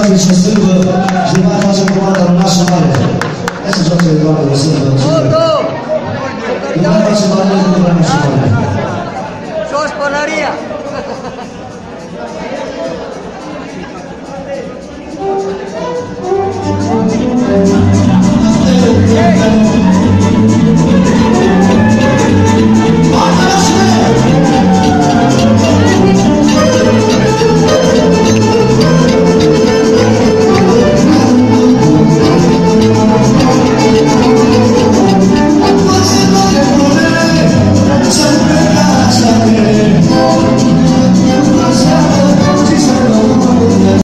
największą sylwę, że uma naszą komandę na naszą arę. Ja się rzadko nie mam do sylwę. I ma naszą arę, nie ma naszą arę. Sos Polaria! Hey!